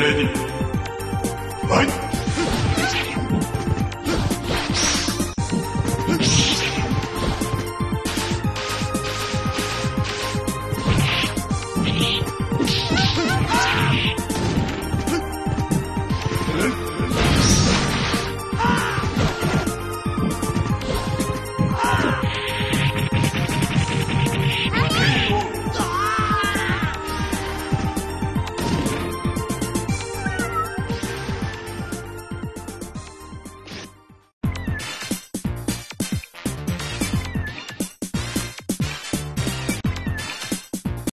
레디. 파이트